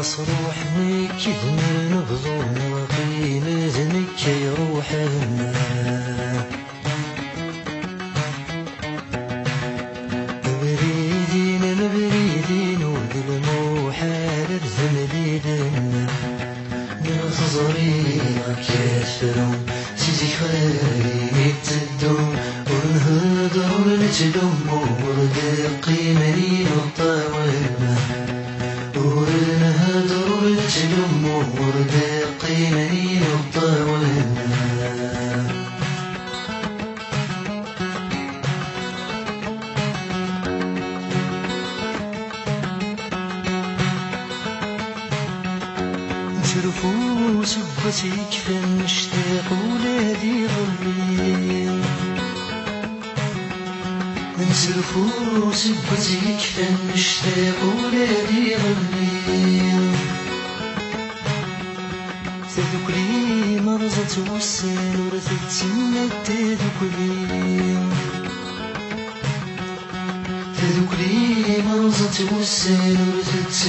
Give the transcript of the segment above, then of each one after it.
مصروح نكد من بظلم وقيمة نكي روح بريدين بريدين ودي الموحال من نظري كافرون سيدي خيري تدوم. ونهضر ونتلوم ورد قيمني الطاوة صوتك فمشتاق ولادي ظلين نسرف وروسك بزيك فمشتاق ولادي ظلين تذكري مرزت وسان ورثت تذكري تذكري مرزت وسان ورثت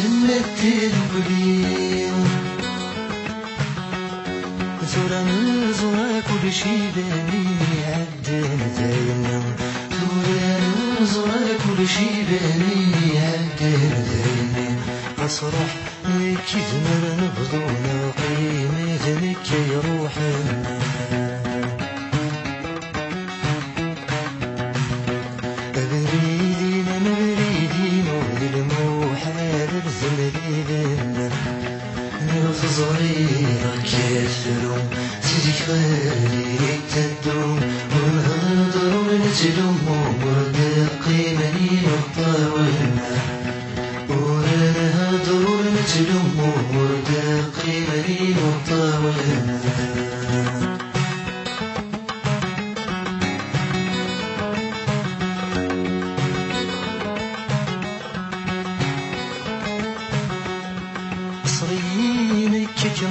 تذكري بني الدين دينا دوريا ننظر لكل شي بني الدين دينا أصرح ويكيد مرنا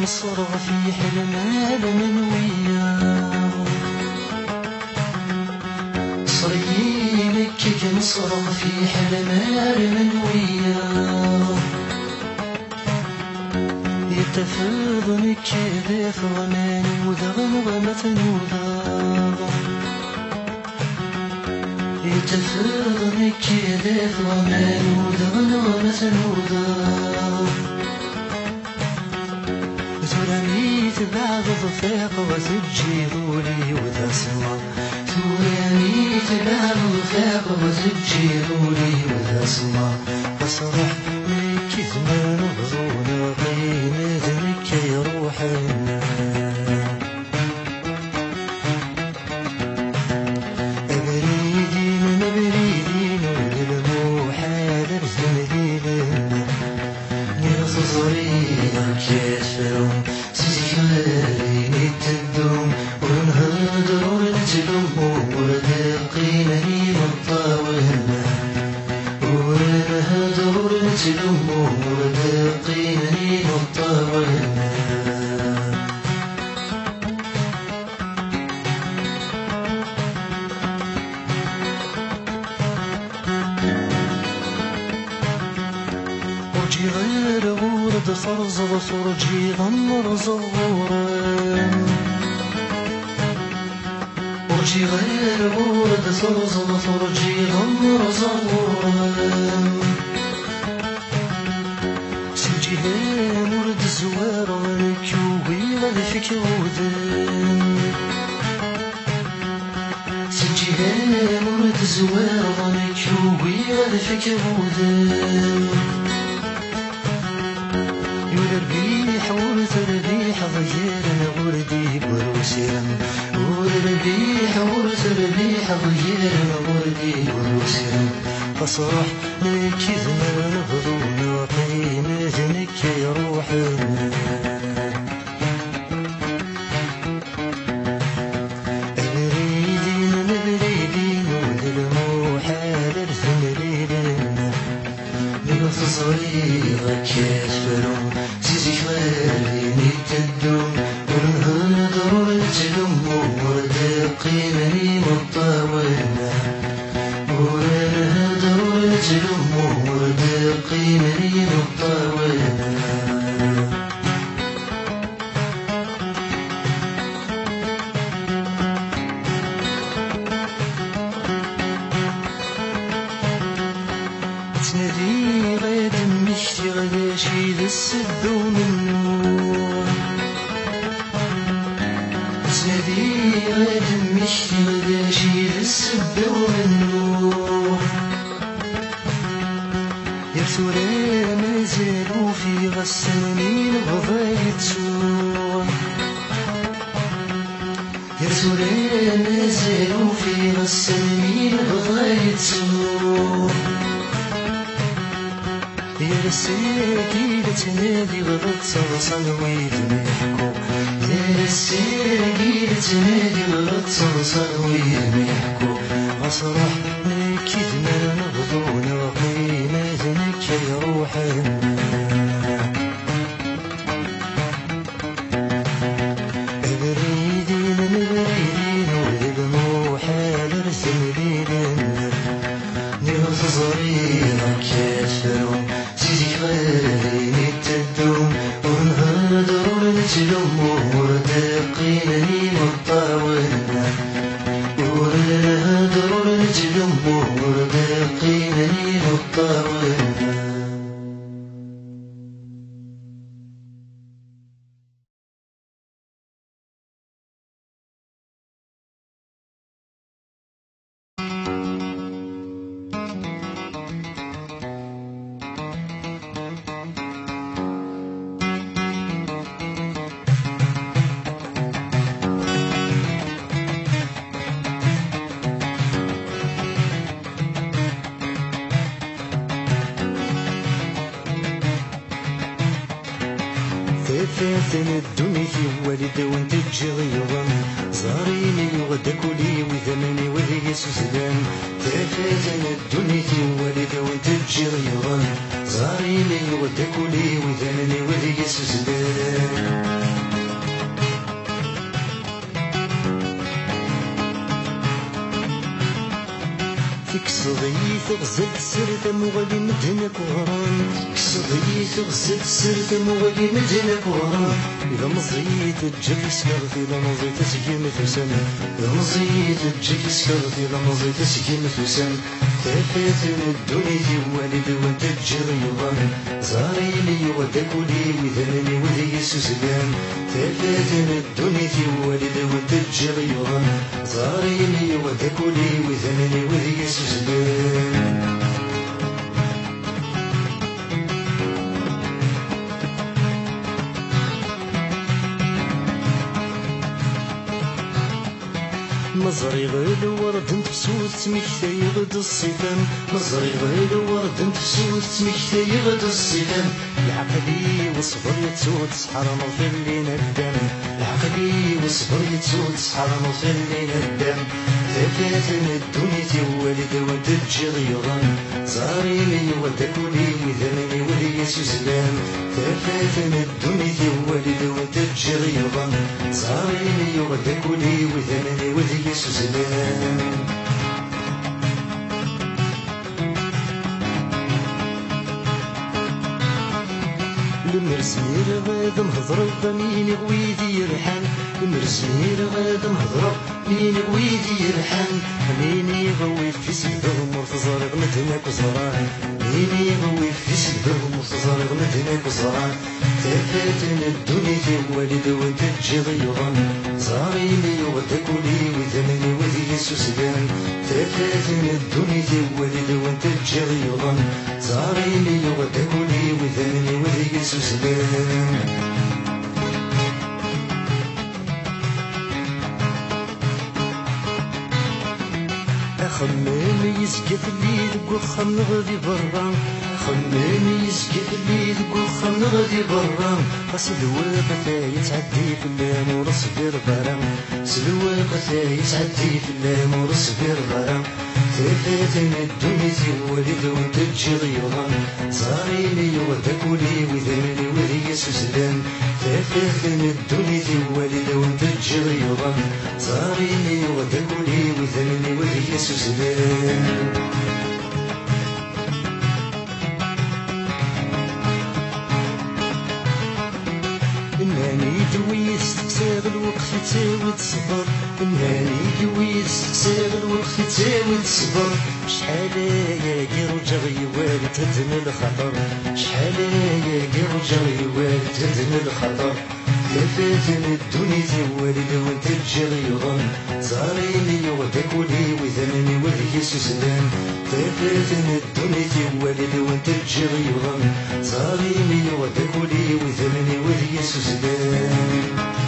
الصرغ في حلم الم وياه. صري مكك نصرغ في حلم الم وياه. يتفاض مكي ذاف غماني وذغن غمة وذاغ يتفاض مكي ذاف غماني وذغن غمة وذاغ تضفيق وتجيبوني وتصور ثوراني تبان ضفيق وتجيبوني وتصور أصبح مكي زمان غزونا غينا ذنك يروحي ثلاثة الدنيا والد وانت تجغيظا زاريني وغدا كلي وثماني وذي سوسدان ثلاثة الدنيا والد وانت تجغيظا زاريني وغدا كلي وثماني وذي سوسدان كسضي تغزل سرد مغلي مدنك وغرام كسضي تغزل سرد مغلي مدنك وغرام إذا مزيت تجري سكرت إذا مزيت سكيمة ثسن إذا مزيت تجري سكرت إذا مزيت سكيمة ثسن ثلاثة الدنيا والد وانت تجري يضم زاريني ودكولي وذنني وذي سوسلان ثلاثة الدنيا والد وانت تجري يضم زاريني ودكولي وذنني وذي سوسلان Thank you. مزري غير ورد تفسود تمكتي غد الصيفان مزري غير ورد تفسود تمكتي غد الصيفان العقلي وصبر يتسود سحر اللي ندم العقلي وصبر يتسود سحر اللي ندم ثبات الدنيا والد ود الجغيرا زاريني ودكولي وذنني ولي سوزلان ثبات الدنيا والد ود الجغيرا زاريني ودكولي وذنني ولي سوزلان المرسمير غاد مهضر ضميني غويدي يرحان المرسمير غاد مهضر مين غويدي يرحان ميني غوي في سيدهم مرتزارق مدنك وزران ميني غوي في سيدهم مرتزارق مدنك وزران تفاتن الدنيا والد وانت تجغيظا زاريني وتكولي وثمني وذي سوسدان تفاتن الدنيا والد وانت تجغيظا زاريني وتكولي وثمني وذي سوسدان خمامي يسقف الليل وخم نغدي برا. خمامي يسقف الليل وخم نغدي برا. سلوى قتا يتعدي في اللام ورصبر برا. سلوى قتا يتعدي في اللام ورصبر برا. ثلاثة الدنيا ولد وانت تجغيظا صاريني ودكولي وذمني وذي سوسلان ثلاثة الدنيا ولد وانت تجغيظا صاريني ودكولي وذمني وذي سوسلان إنني دويس تكسر الوقت تاوي تصبر. إنني دويس تكسر الوقت تاوي شحال يا رجع يوالي تهدم الخطر. شحال يا رجع يوالي تهدم الخطر. لفاتن الدنيا والد وانت تجغيظا زاريني ودكولي وذنني وذي سوسلان لفاتن الدنيا والد وانت تجغيظا زاريني ودكولي وذنني وذي سوسلان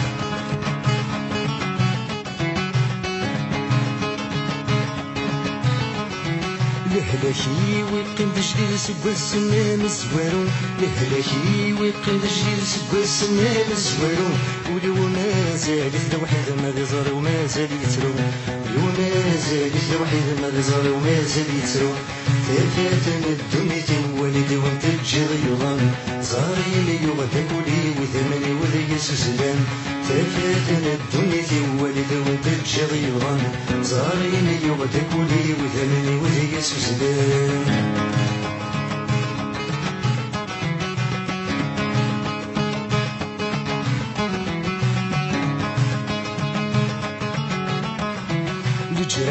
لهلاكي ويقيم دجليل سوا السنان الزوارو لهلاكي ويقيم دجليل سوا السنان الزوارو ولو ما زال الوحيد ما غيزر وما زال يترو ولو ما زال الوحيد ما غيزر وما زال يترو ثلاثة الدنيا والد وانت تجغيظا زاريني وغدكولي وثمني وذي سوسلان ثلاثة الدنيا والد وانت تجغيظا زاريني وغدكولي وثمني وذي سوسلان بس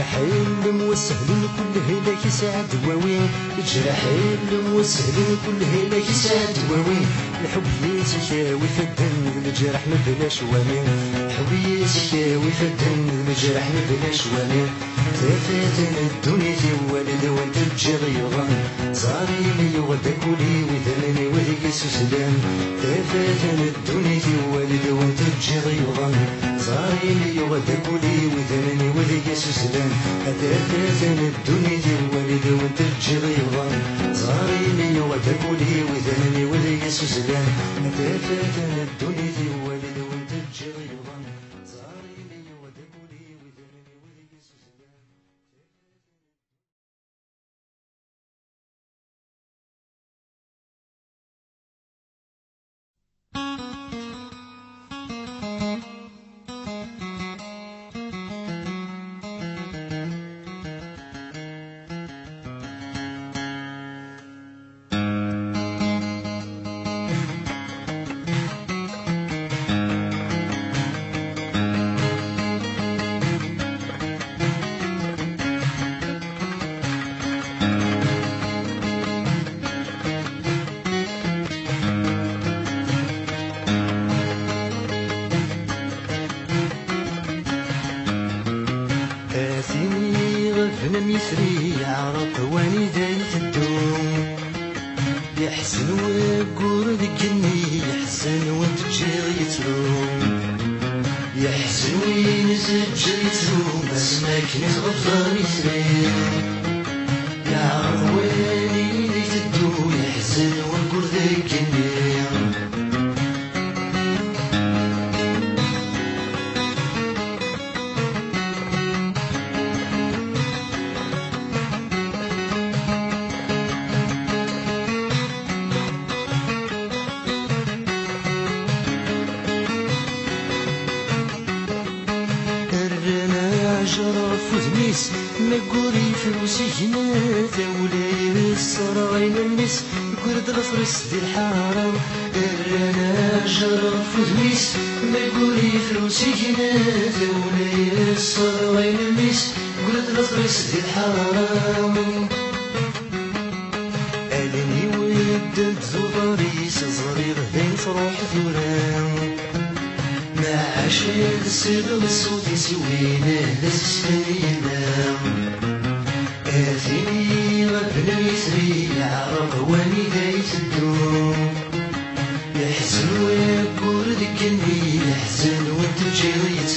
جرحيل وسهل كل هلاك يسعد واوين جرحيل وسهل كل هلاك يسعد واوين الحب يزكى ويفدن الجرح ما بلاش وامين الحب يزكى ويفدن الجرح ما بلاش وامين تفاتن الدنيا والد وانت تجغ يغن صاري لي وذاك ولي وثمني وذيك سسلان تفاتن الدنيا والد وانت تجغ يغن صاري لي يغدب لي وذنني ولي سسلان أدرك زين الدنيا دي الوالد وانت الجري ظن صايلي يغدب لي وذنني ولي سسلان أدرك زين الدنيا دي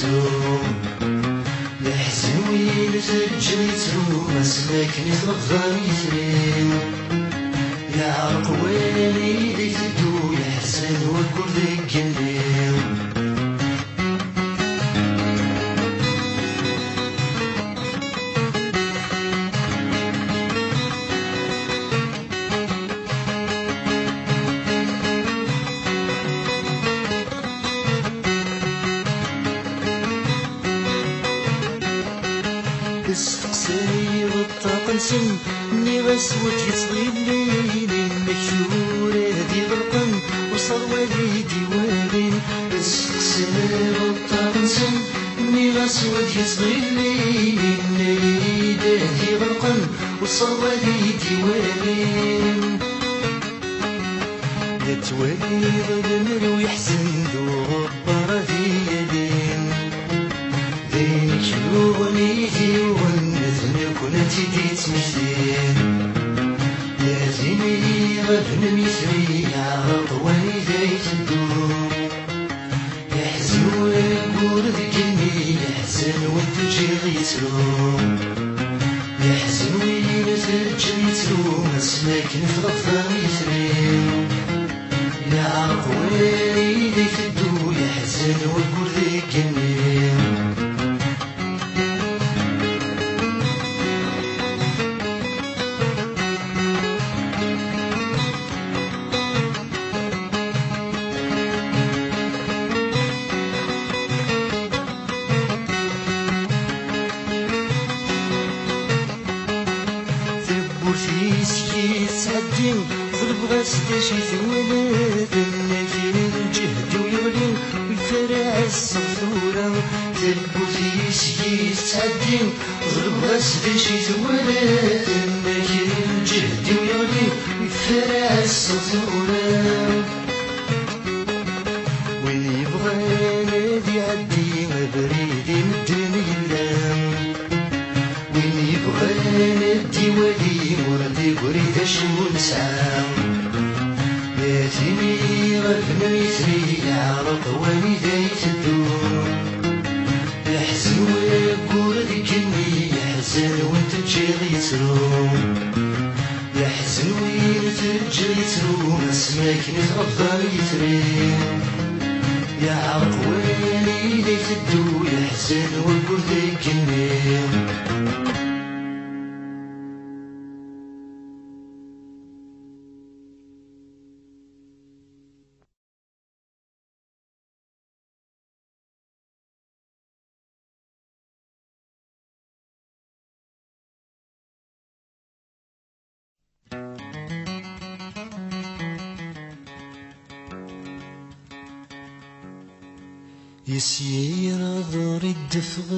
نسو لحزوي لزجيتو ما سلكني تغفريتني يا عرق ويلي ديك تدو يا حسن وكل غرفنا يسري عرق والدي تدور يحزن ويقول ذيك يترو يحزن وين تجي يترو ما سماك نتغفر يتري يا عرق والدي تدو يحزن ويقول ذيك يسير ضر الدفغ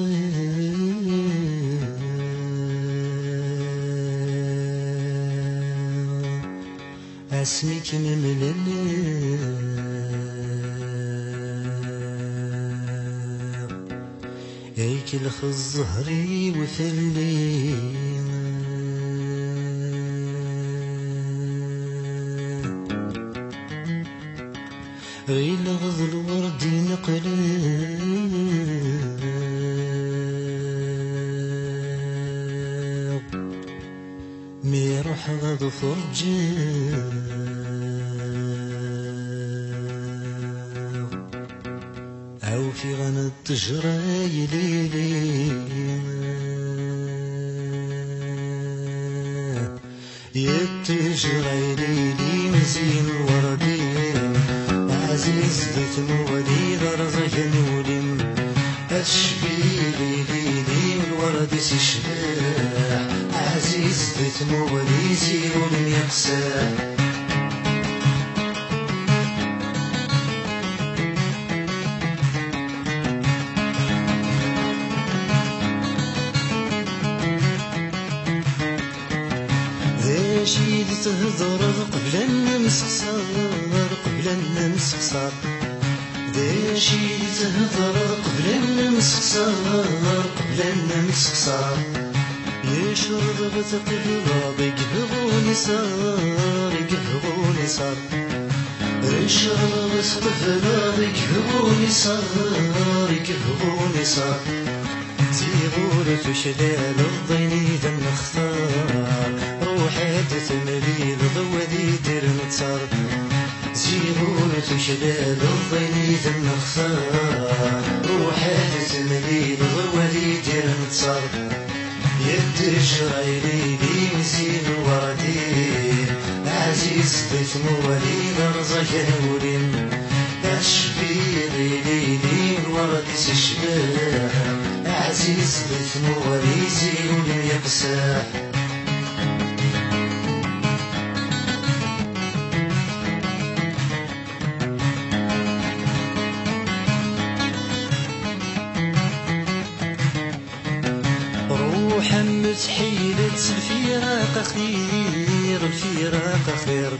اسمك مملل هيك الخزهري وفلي غيل صار يقهغوني صار يشرب بتقبل يقهغوني صار يقهغوني صار زيغور في شلال الضيني دم نختار. روحي تتملي ضوذي دير نتصار زيغور في شلال الضيني دم نختار. روحي تتملي ضوذي دير نتصار يد شرايلي لي مزين وردين عزيز بيت موالي نرزق نولين أشبيري ليلي الورد سشباه عزيز بيت موالي زين يقساه الفراق خير الفراق خير.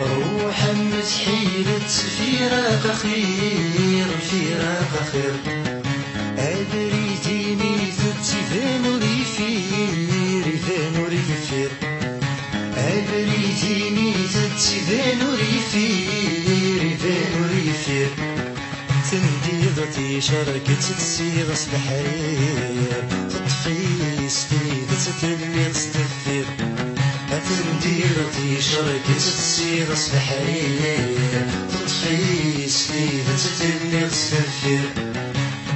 روحا متحيلة الفراق خير الفراق خير. أدريتيني تتفان ريفير فان ريفير أدريتيني تتفان ريفير فان ريفير تنديضتي شركة تسيغ الحرير تنديضتي شركة تسيغ الحرير تطفي سفيد تستفير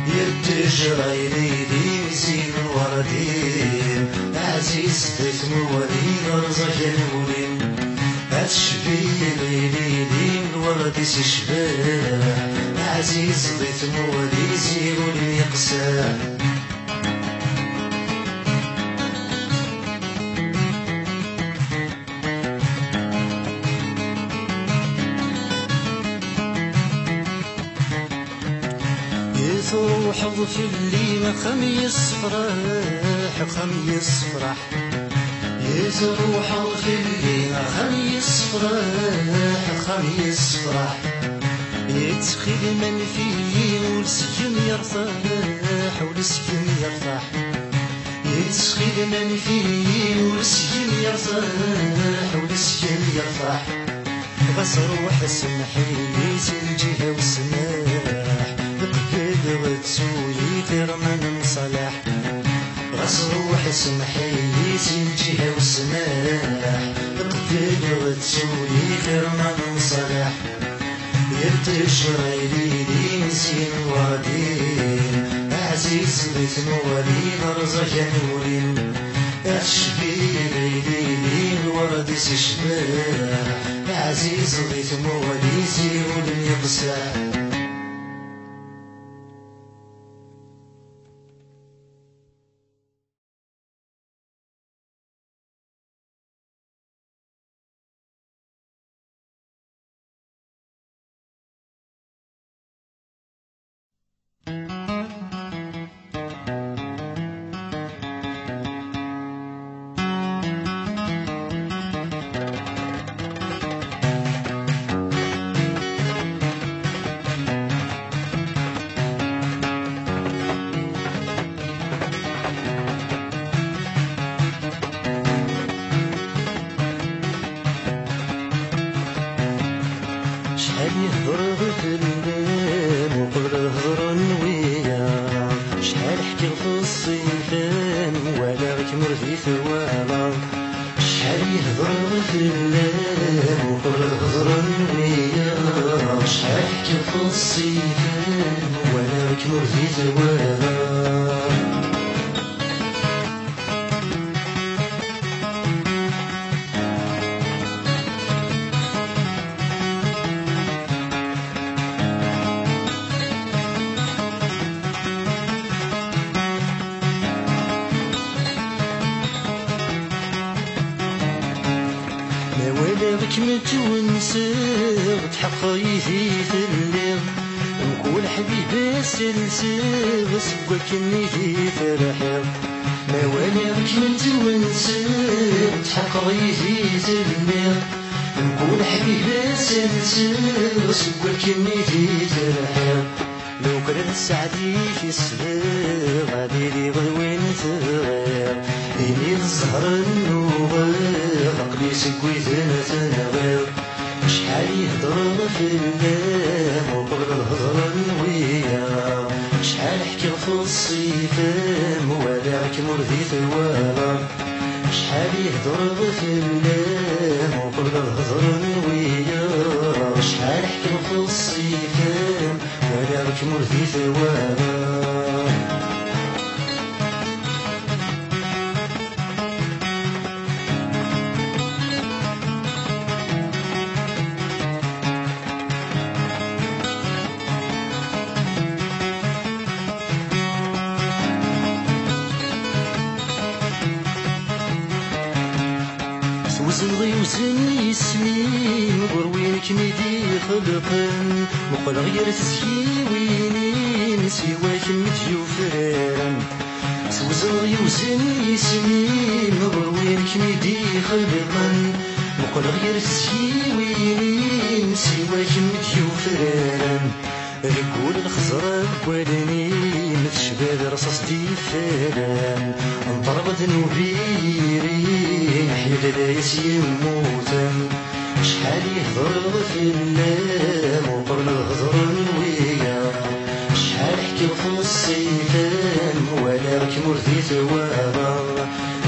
يد جرايلي لي مزين وردين عزيز بيت موالين رزق المولين أتشبيلي لي لي الورد سشباه عزيز بيت موالي زيرو يقسى روح في الليل خميس فرح خميس فرح يزروح في الليل خميس فرح خميس فرح يتخيل من فيه والسجن يرتاح والسجن يرتاح. يتخيل من فيه والسجن يرتاح والسجن يرتاح. بس روح سمحي الجهة والسماح بقبل وتسوي غير من صلاح غس روح سمحي الجهة والسماح. بقبل وتسوي غير من صلاح يرتشر لي نسين وادين عزيز بيت موالين رزق نورين أشبي ليلي الورد سشباح عزيز بيت موالي زيول شحال يهضر في الليل وقبل الهضر الويا شحال حكي في الصيفان ولا عكمر شحال يهضر في الليل وقبل الهضر الويا شحال حكي في ولا عكمر في ثوالا وزن غيوزن يسمين غروين كميدي خلقن. وقل غير تسكيوينين سواك مديو فرارن وزن غيوزن يسمين غروين كميدي خلقن. وقل غير تسكيوينين سواك مديو فرارن رجول الخزرة ولني متشباب رصاص دي فلان انطرب ذنوبيري نحيا لايس يموتن شحال يهضر اللام وقبل الهضر الويا شحال حكي في الصيفان ولا ركمر ذي ثوابا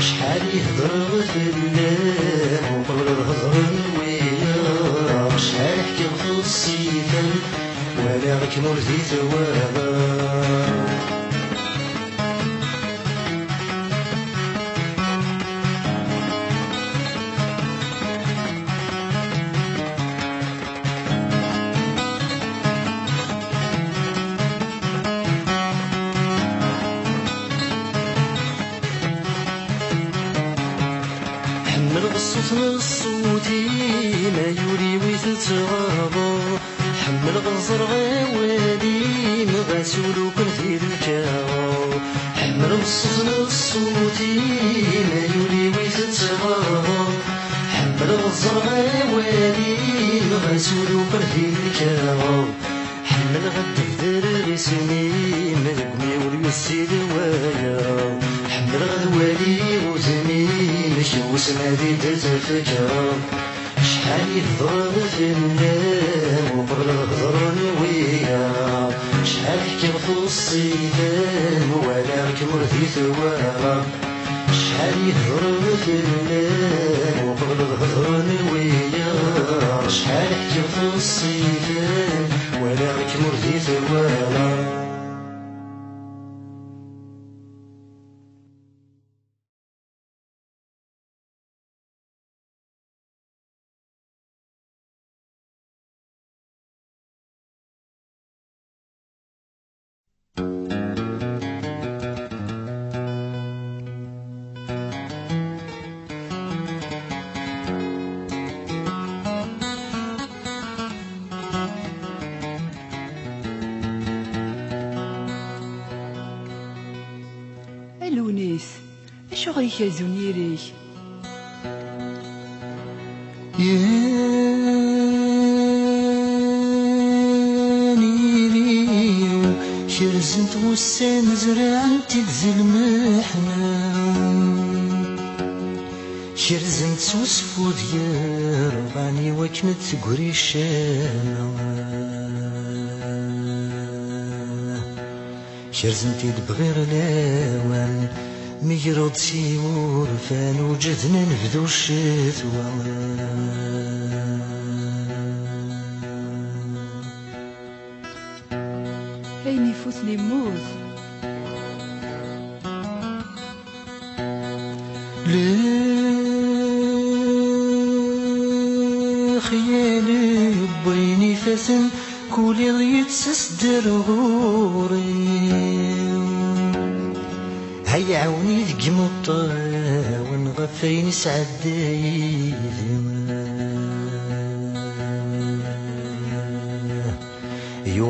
شحال يهضر اللام وقبل الهضر الويا شحال حكي في الصيفان ولا غكمر ذي ثوابا ويتتغابا حمل غزر غيوالي مغاسولو كن في الكاو حمل الصوت الصوتي ما يولي ويتتغاو حمل غزر غيوالي مغاسولو كن في الكاو حمل غد الدراري سنين ملقمي وليسي دوايا حمل غد والي وزمين شوس ما دي تتفكر شحال يضرب في النار وقبل الهضر نويا شحال حكي في الصيدان ولا كمر في ثوارا شحال شحال حكي في الصيدان azunir-ik? يانيريو شرزنت وسان زرعت المحنة شرزنت وسفو ديال راني وكنت الشامة شرزنتي بغير الاوان ميرض شي ورفان وجدنا نبدو الشتوى.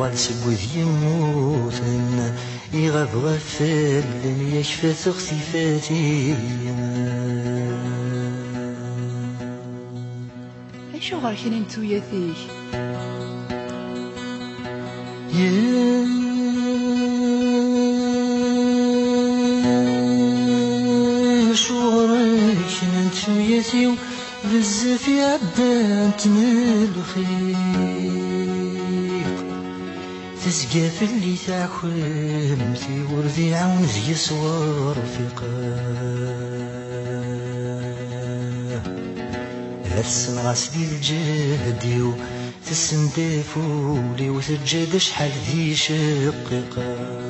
يوال سبوذ يموتن يغاب غفل يشفى ثغثي فاتي Acuɣer kra n tuyat-ik? يا شورك انت وياتي بزاف عبانت من في اللي تاكل في وردي عون زي صور لا تسنغاس دي الجهديو تسندفو لي وتجد شحال ذي شقيقة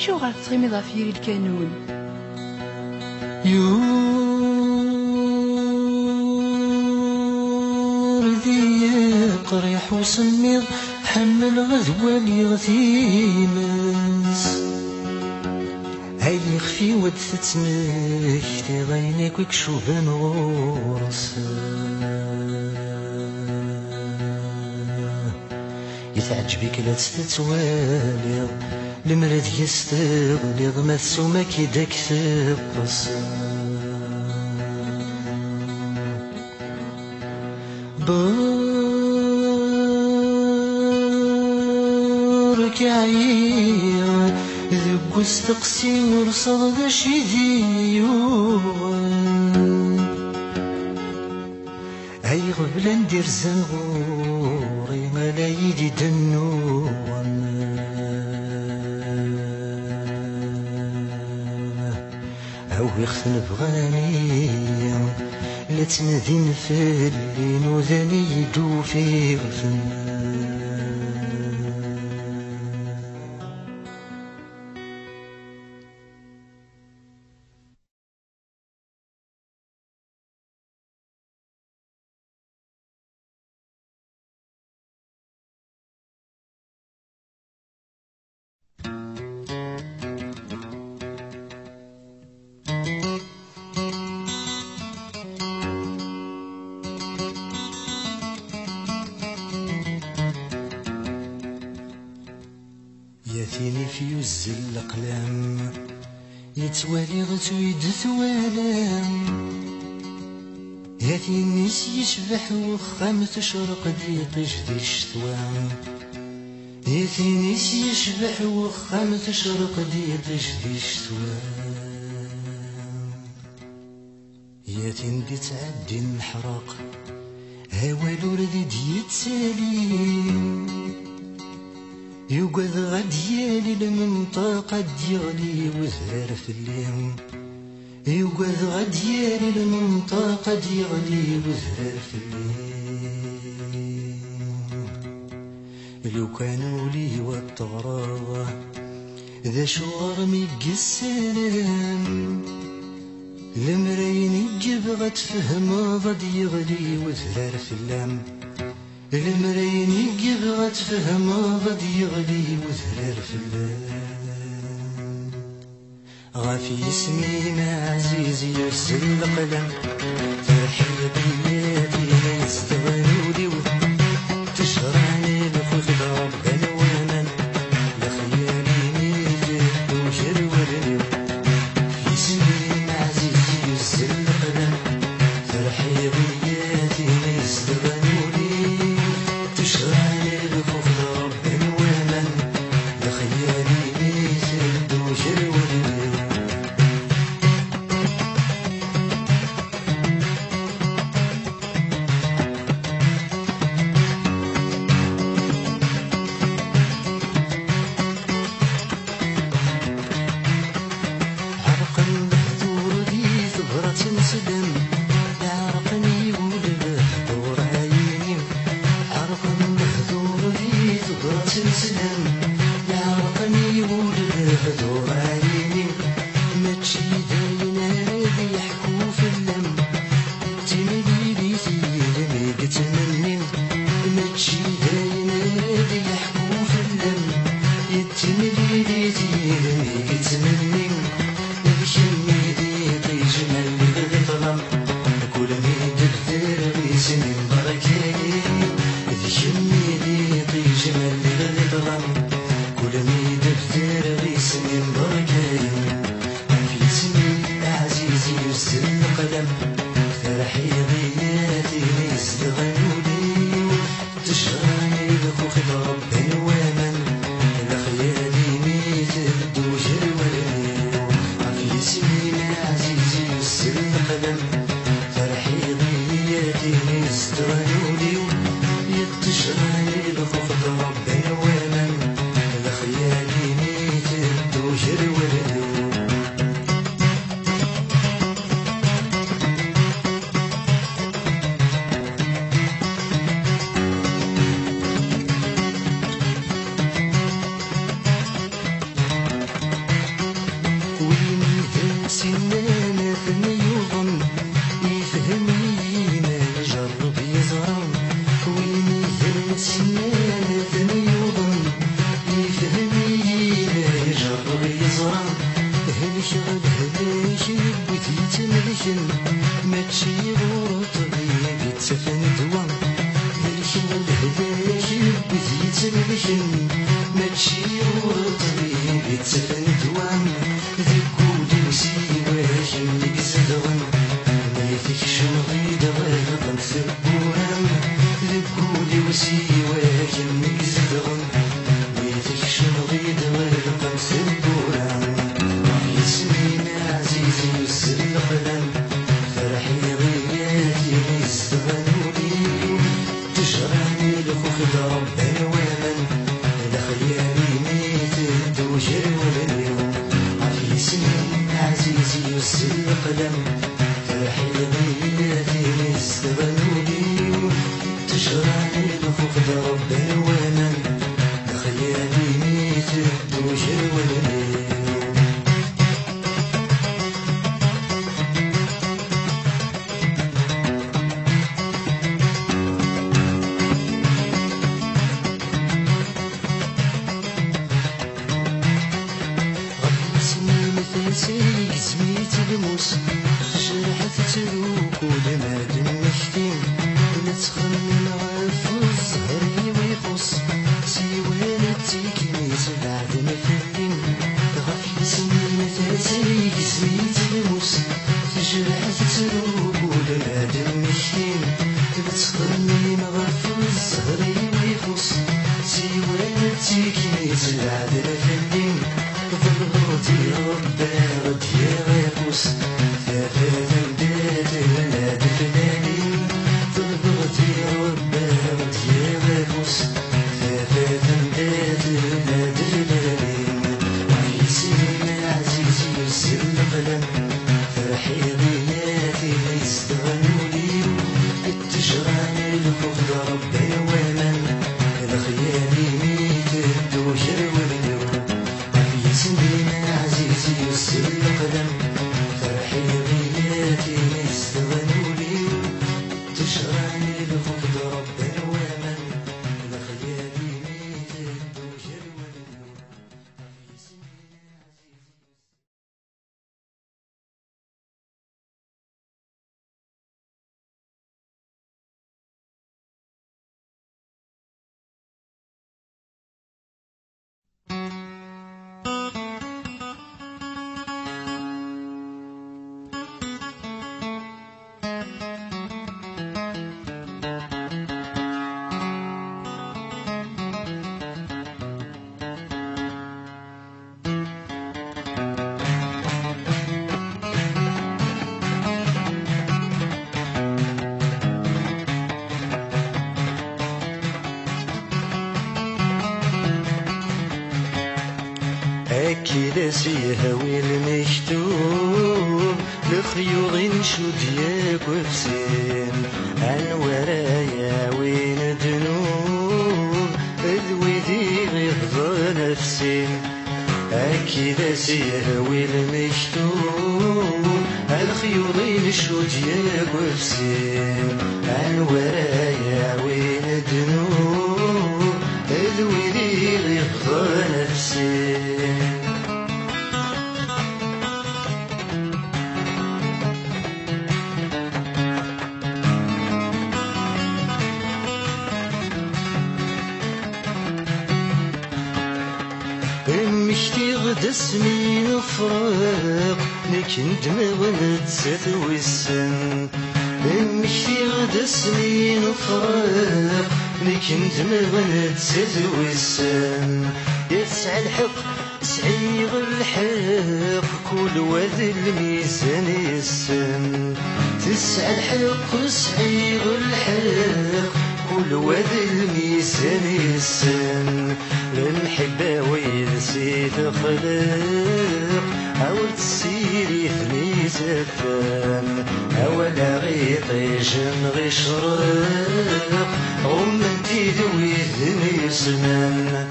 Acuɣer tettɣimiḍ ɣef yiri lkanun? يوردي وسميض حمل غذوالي غثيمس هاي يخفي ود تتمك تي غينيك ويكشوفن غورس. يتعجبك لا تتوالي المرد يستغلظ ما تسومك يدك تقص بارك ورصد ذا شديون هاي غبلا ندير زنغوري ما لا يدي دنوان هاو يختن بغاني لا تنادين في اللي نوذاني يدو في غفن ياتيني فيوز الأقلام. يتوالي غتويد ثوالام هاتي الناس يشبح وخام تشرق ديطيش دي الشتوى هاتي الناس يشبح وخام تشرق ديطيش دي الشتوى ياتي ندي تعدي النحرق هوالو ردي يتسالي. يوقظ غديان المنطقة ديالي وزهر في الليم يوقظ غديان المنطقة ديالي وزهر في الليل. لو كان ولي والطغرة ذا شغر السلام لمرين الجبغة تفهم ضد يغلي وزهر في الليل. المرين يبغى تفهمه غد يغلي وثرر في غافي اسمينا عزيزي يرسل القلم. Thank you. مشتي غدا سنين فراق لكن دماغ نتسات وسن مشتي غدا سنين فراق لكن دماغ نتسات وسن يسعى الحق سعيغ الحق كل واد الميزان يسن. تسعى الحق سعيغ الحق كل واد الميزان يسن المحبة وينسي تخلق أو تسيري ثني زفان أو لا غيطيش غي شرق. أم انتي ذوي ذني سنان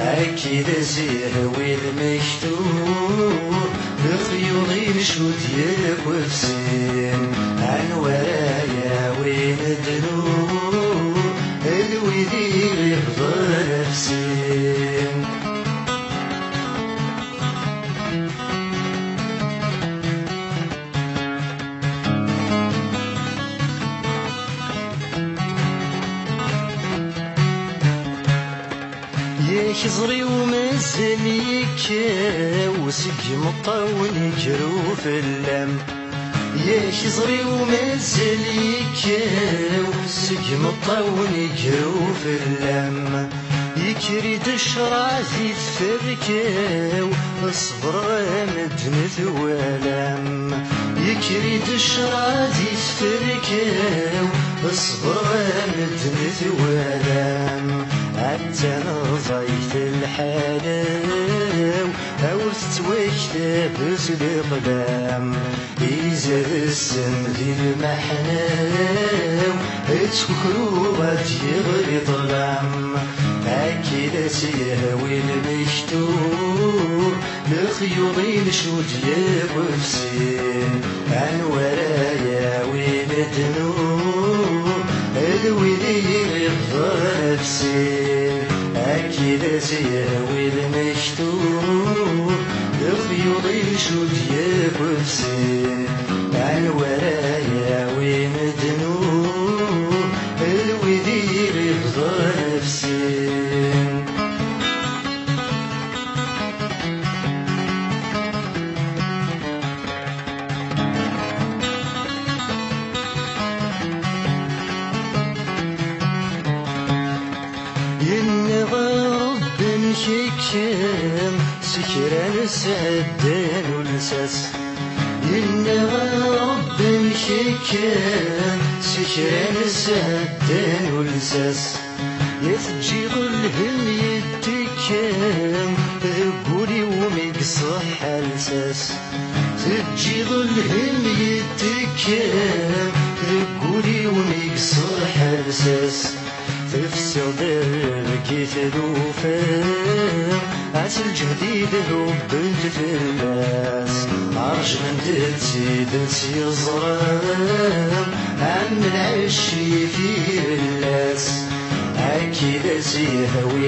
أكيد زيهوي المكتوب بخيوطي نشوت ياك وفسين عن ورايا وين الذنوب الويدي غيظ نفسين يا خزري ومازال يكاو سقي مطاون يكرو في اللم خزري ومازال يكاو سقي مطاون يكرو في اللم. يكري دشرع زيت فركاو اصبر غامد مثوالم يكري دشرع زيت فركاو اصبر غامد مثوالم حتى نضيت الحلاو أو تتوكتبس الأقلام إذا السن ذي المحناو اتكرو غاد يغري ظلام. أكيد سيهوي المكتوب لخيوطي نشود يا وفسين عن غيظ نفسين أكيد سيهوي المكتوب لخيوطي نشود يا وفسين عن دلتي الظلام عم العشي في الناس؟ أكيد سيهوي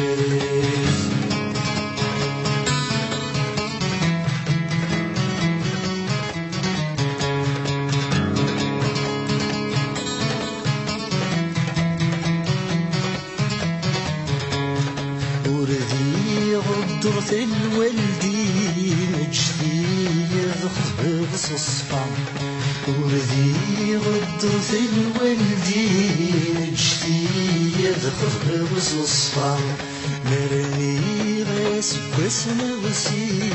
غتشرف وردي غاس بسنا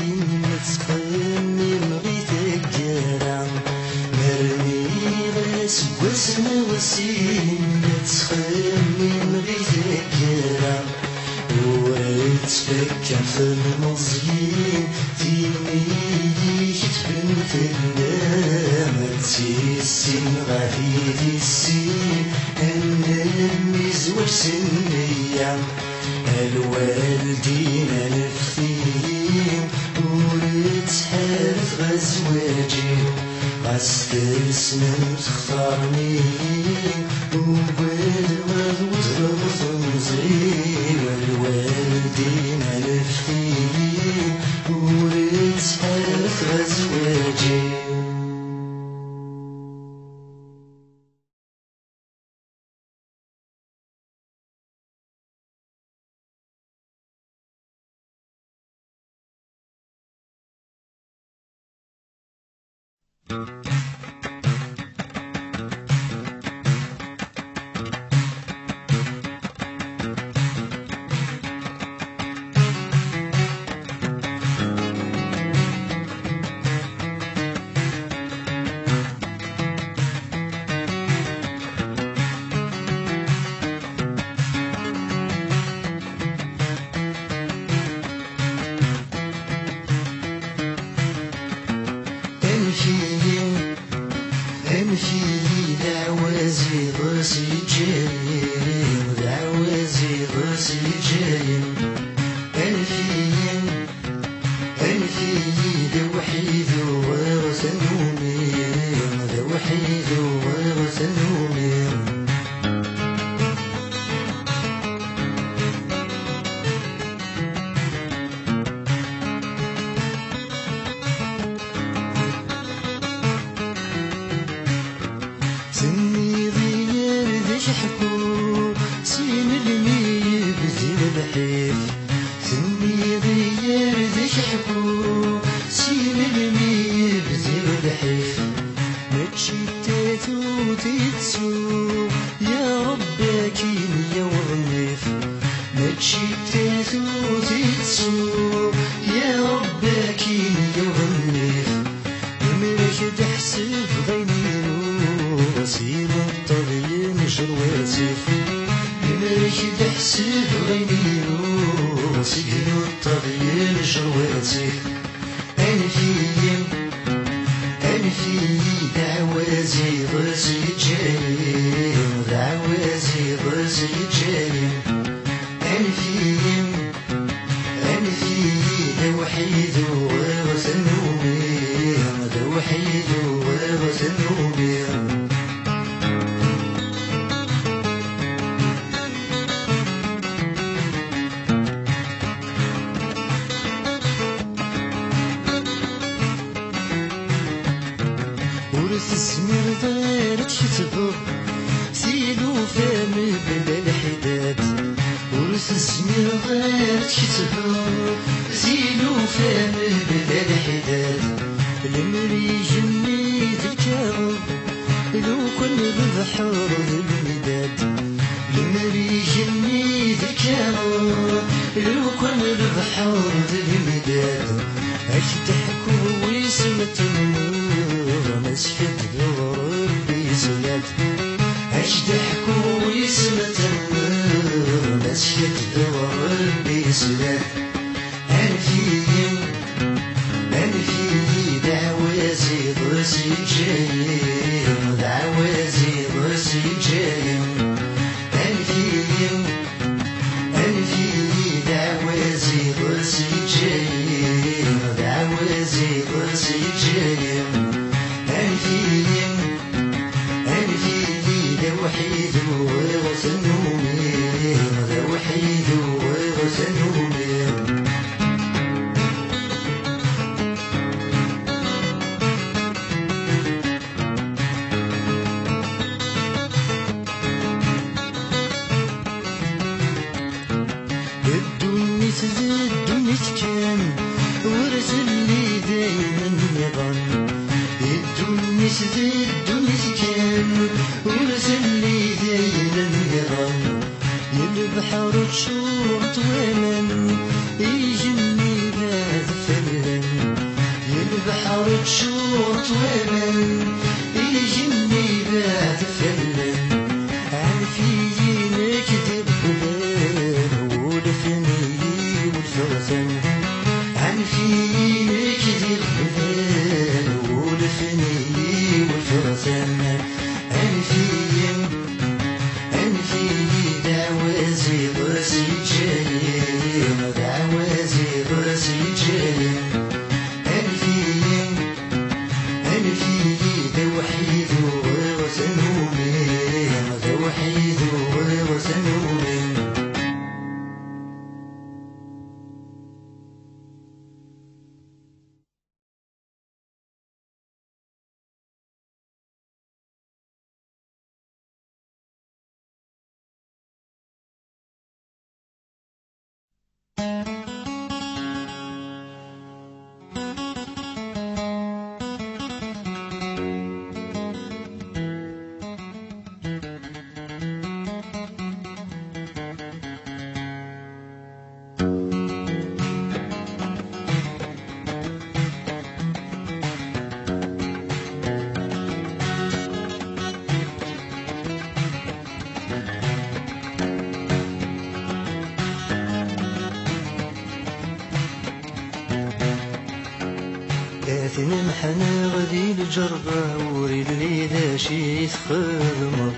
جربة وريد لي داشي يتخدم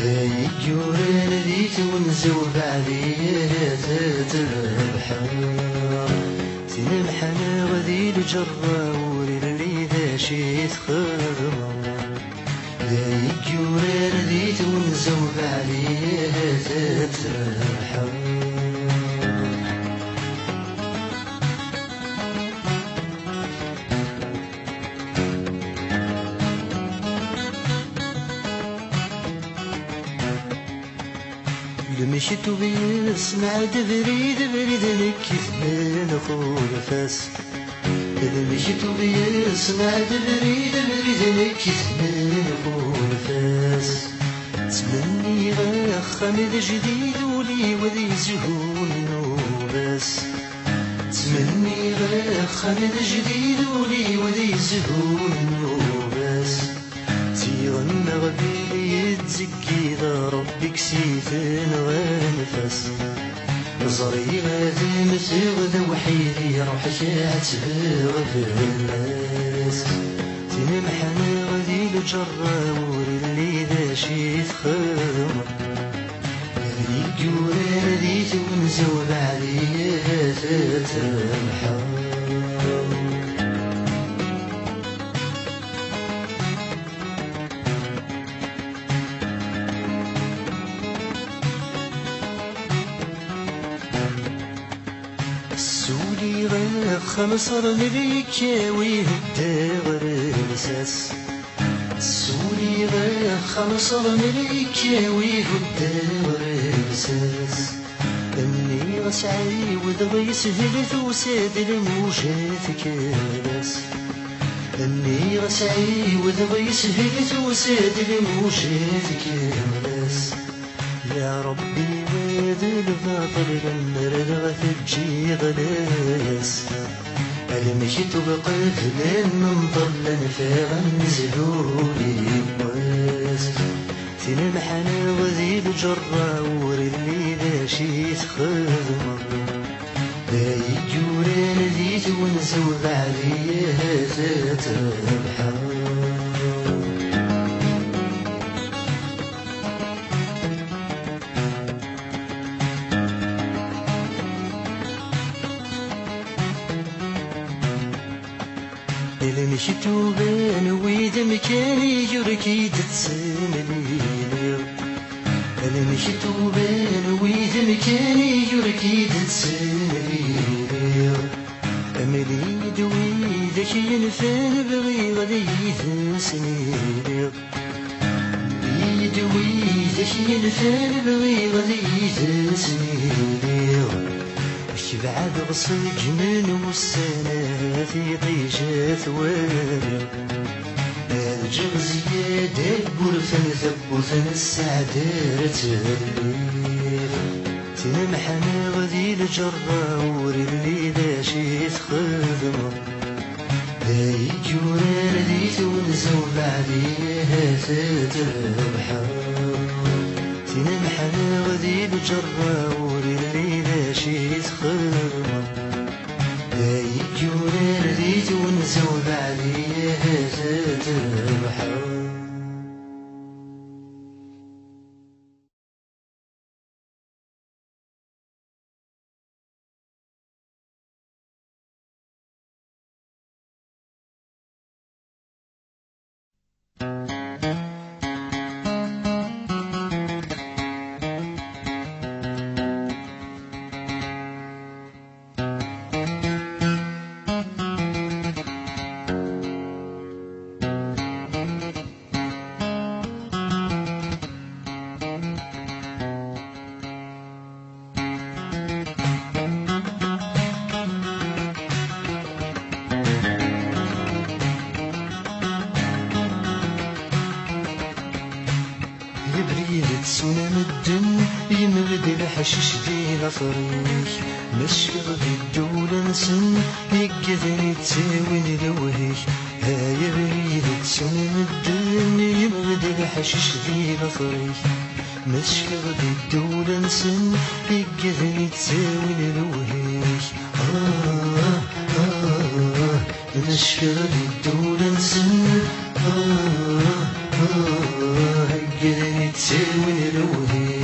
هاي الجولان دي تونسو بعديها تربح تنبح أنا وذي الجربة وريد لي داشي يتخدم شت وينس مع دبري دبري دلك يثمان أخويا فاس. دبري شت وينس دبري دبري دلك يثمان أخويا فاس. تمني غاخم جديد ولي وذي زهون وباس تمني غاخم جديد ولي وذي زهون وباس كاتبغ في الناس تنمحني غادي الجرور اللي ذا شي تخمر يجورين ذي تونزو بعدي تتمحر السولي غير مليكاوي الدغر مساس السولي غير خمسر مليكاوي الدغر مساس اني غسعي وذغي سهلت وساد الموجات كاس اني غسعي وذغي سهلت وساد الموجات كاس يا ربي واد الباطل للمرد غتجي غلاس المشيت بقلب لن نضل نفاغ نزهولي واس تنمحنا وذي الجراور اللي المشيتو بين ويد مكاني يركي تتسملي المشيتو بين ويد مكاني يركي تتسملي أملي دويدك ينفان بغي غدي تنسني يدويدك ينفان بغي غدي تنسني بعد غصك من والسنة في طيشة ثواب الجغ زيادة بورثن ثبوثن السعدة تبليغ تنمحنا غذي الجراور اللي ذا شي تخدم. لا يجوران ذي تونسو بعديها تتبحر تنمحنا غذي الجراور آه قدرني تسوي روحي.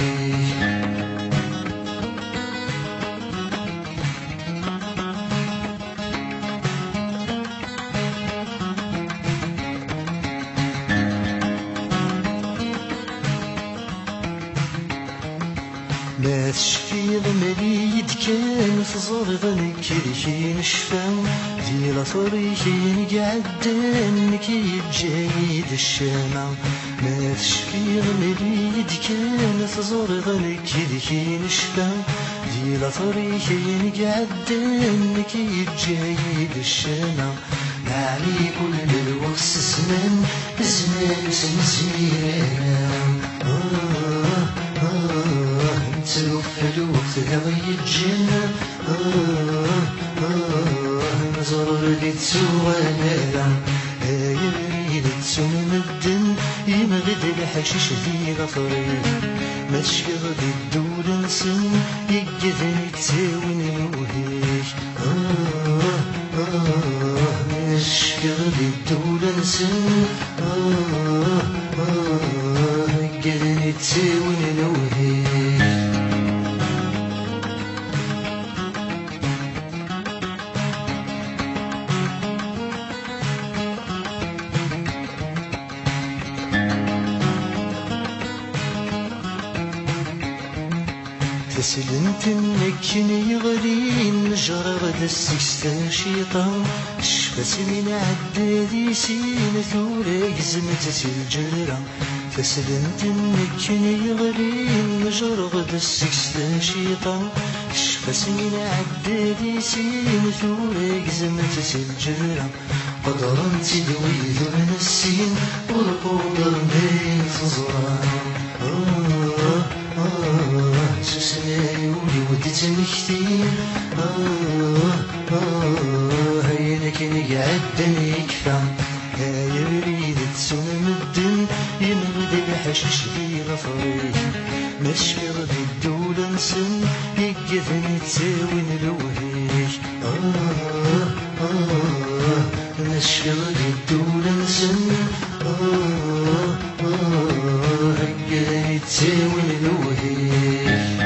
لطريقين قعدان كي جايد الشمع علي كل الوقت زمان زمان سنزميران آه آه تلوف الوقت هوي الجنة آه آه نظر لي تسوانا يريد تسون الدن يمغد الحشيش في غفري شفت من عدادي سين ثورة يزمت الجرة تسلمت انك يغلين نجرى غدا السكستان شيطان شفت من عدادي سين ثورة يزمت الجرة قدرا تدوي ذرن السين والقدر بين فزران مشي غدي الدولة نسن آه آه يقذني تساوي نلوهيك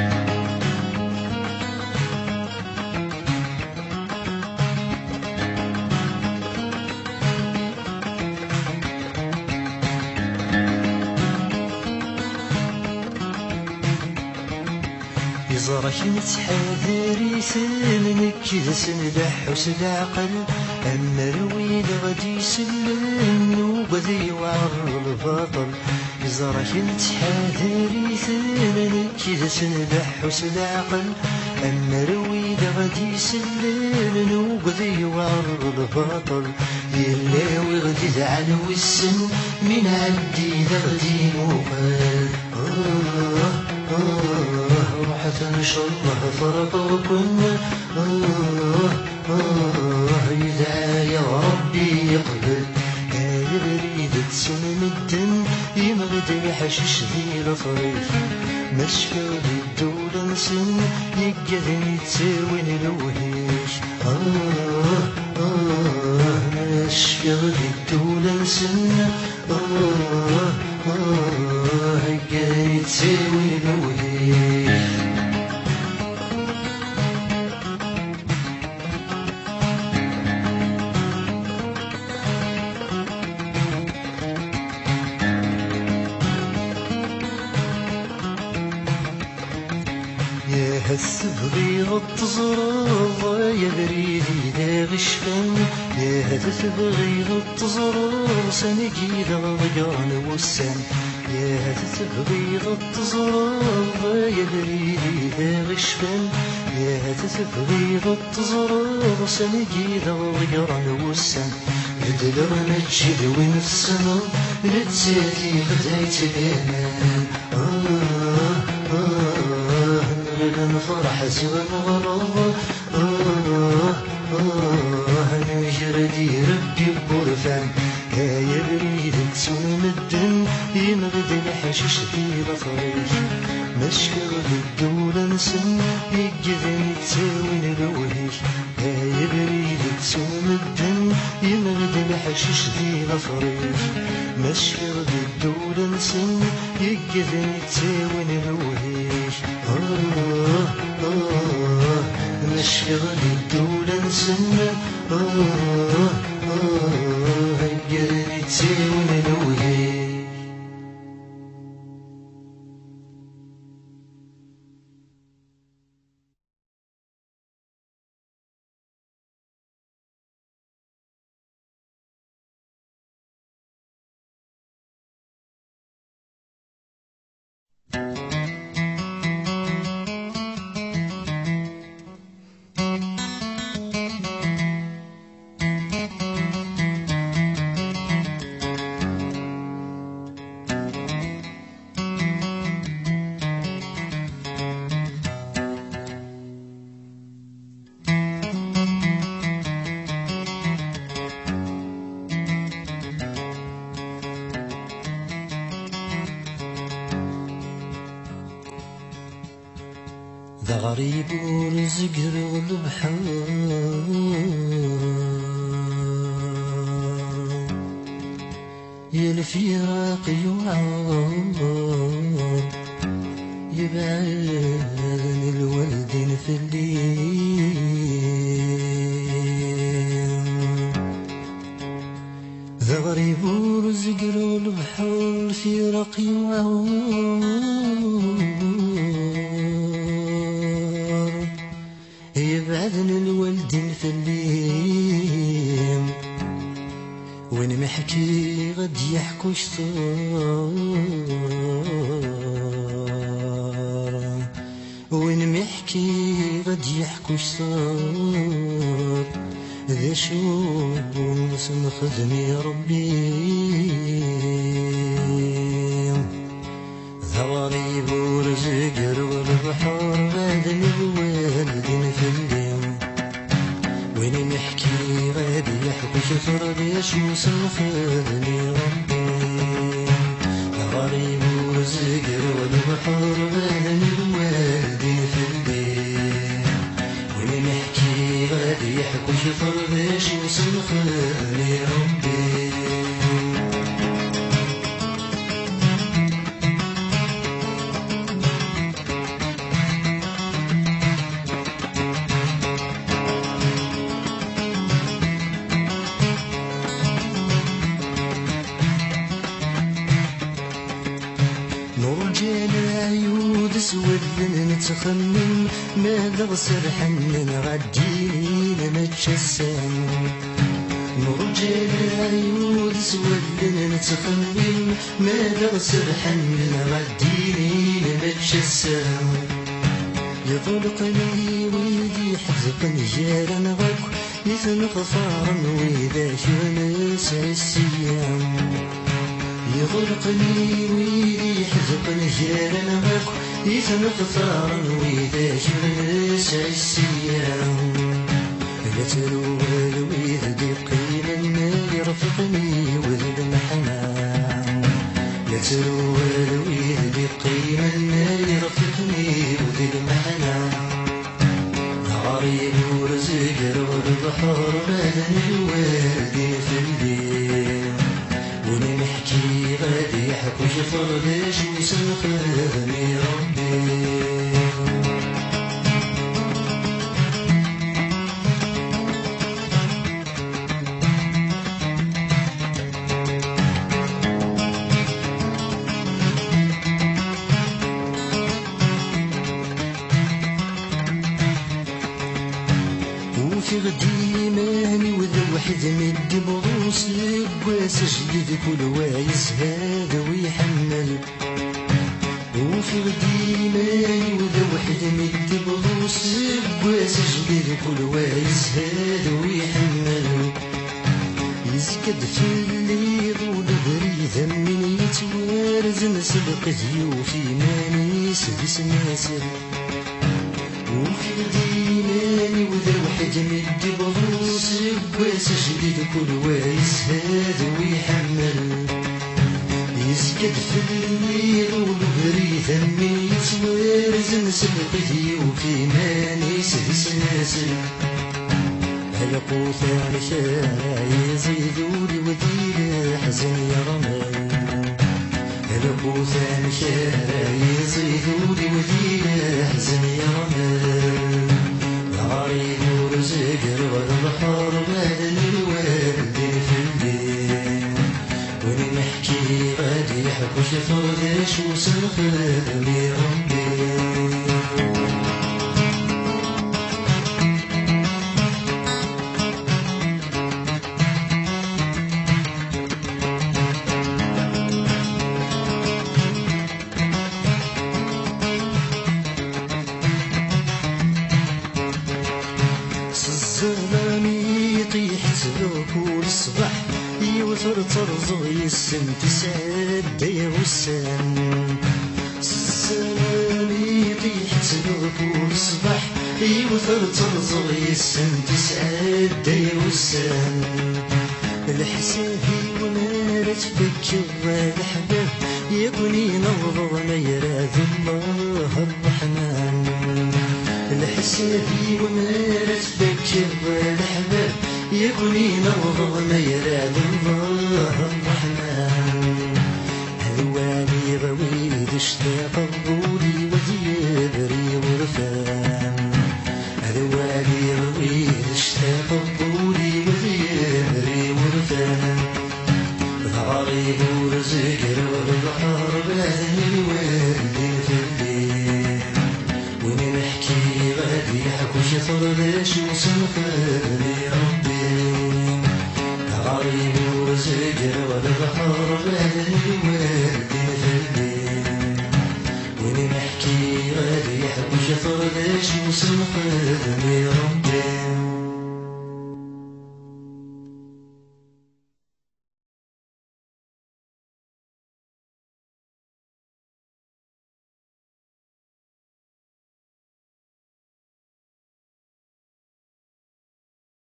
يزرك نتحاذري ثمنك كذا سندح وسدعقل أما يزرك نتحاذري ثمنك كذا سندح وسدعقل أما الويل غادي يسلم وبدي يوعر الباطل يلاوي غادي زعل والسن من عدي غادي مقال آه آه شاء الله فرق وكنا آه آه يمغد الحشيش ذي الفريق مشكل الدولة نسن يقذني تساوين الوهيش آه آه مشكل الدولة نسن ينغد الحشيش في بطريق مشكل الدولة نسن يقذني تساوين الوهيك آه آه مشكل الدولة نسن آه آه. ورزقر والبحر يا الفراق يوعد يبعد نتخمم ماذا غسر حنن غدين نتشسم نرجع العيود سود نتخمم ماذا غسر حنن غدين نتشسم يطلقني ويدي حزقني جارا غك مثل غفارا وإذا شمس السيام. يغرقني ويدي حزقني جارا غك مثل غفارا وإذا شمس السيام لا تلوال ويهدي قيما يرفقني وذل محنان لا تلوال ويهدي قيما يرفقني وذل محنان غريب ورزق والبحر بدن الوادي في الليل ونحكي غادي يحكوا شفر ليش وسخرني الليل والبري ثمي يتوارز نسبق ذيوفي ماني سدس ناسر هلا قوث على شاي يزيدولي وذيل حزن يا رمال هلا قوث على شاي يزيدولي وذيل حزن يا رمال غريب ورزق والبحر بدن الورد في الليل نحكي غادي يحكوا شفر ليش وسخر ربي